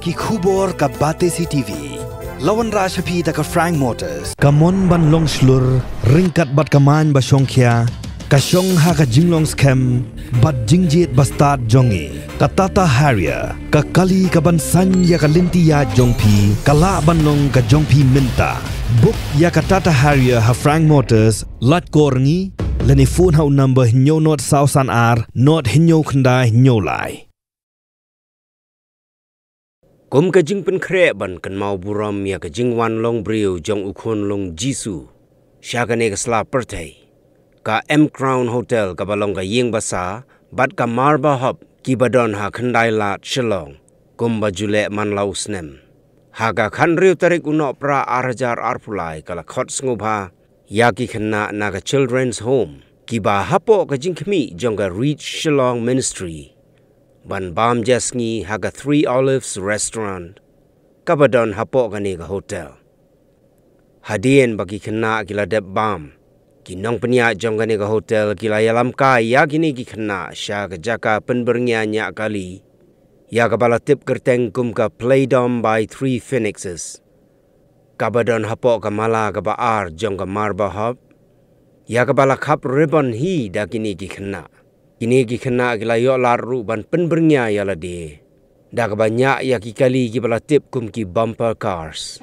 ki khubor ka bate si TV. Lawan ra shapi ta ka Frank Motors. Kamon ban long slur ringkat bat kaman ba shongkhia. Ka shong ha ka jinglong scam bat jingjit bastard jongi. Ka Tata Harrier ka ban san ya ka linti ya jongpi. Ka la ban long ka jongpi minta. Book ya ka Tata Harrier ha Frank Motors lat korngi. Lani phone hau number hinyo not sausan ar not hinyo khanda hinyo lai. Kum ka jing pen kre ban kan mau buram ya ka jing wan long briu jong ukon long jisu. Sha ka ne ka sla pertai. Ka M Crown Hotel ka balong ka ying basa bat ka marba hop ki badon ha khandai lat shillong. Kum ba jule man lau snem. Ha ka khan riu tarik uno pra arajar arpulai kala khot ngubha ya ki khanna na ka children's home. Ki ba hapo ka jing kmi jong ka reach shillong ministry ban bam jasngi haga three olives restaurant. Kabadon hapo gani ga hotel. Hadien bagi kena gila deb bam. Kinong penia jong gani ga hotel gila yalam ka ya gini gi kena. Sya ga jaka penbernya nya kali. Ya ga bala tip kerteng kum ka playdom by three phoenixes. Kabadon hapo ga mala ga ba ar jong ga marba hop ya ga bala kap ribbon hi da gini gi kena Kini ki kena ki layo laru ban penbernya ya la de. Dak banyak ya ki kali ki bala tip kum ki bumper cars.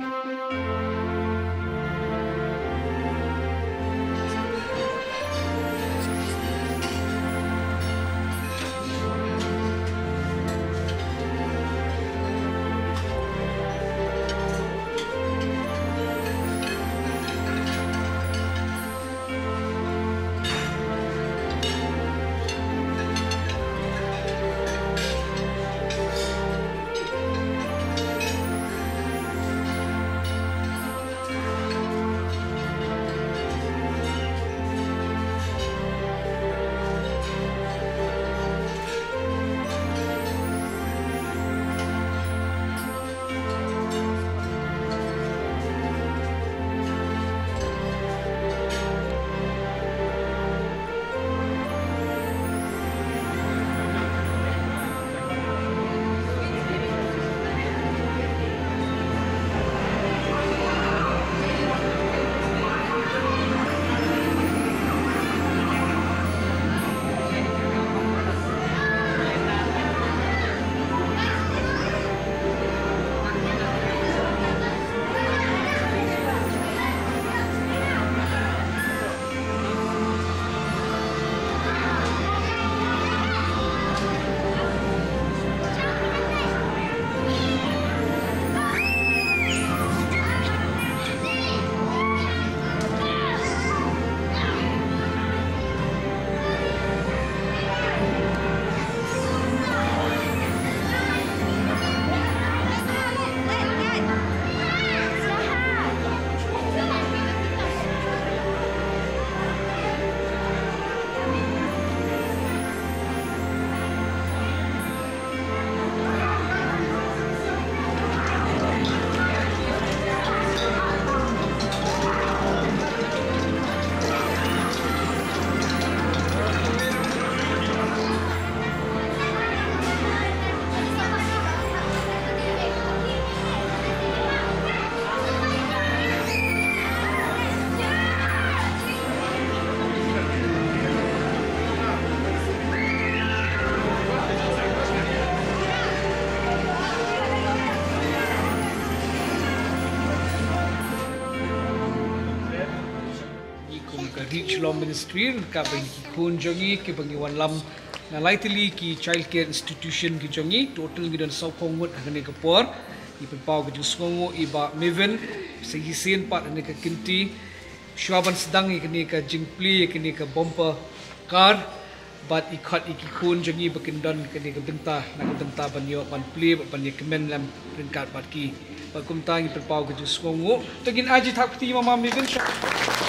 Beach Law Ministry ka bang ki kun jongi ki bang wan lam na lightly ki child care institution ki jongi total gidan sau kongot agane ka por i pe pau ki skongo i ba meven se sen pat ne ka kinti shwaban sedang i kini ka jingpli i kini ka bumper car but i khat i ki kun jongi bakin don kini ka benta na ka benta ban yo ban play ban ye kemen lam print card pat ki. Ba kum i pe pau ki skongo tagin aji thak ti mama meven shwa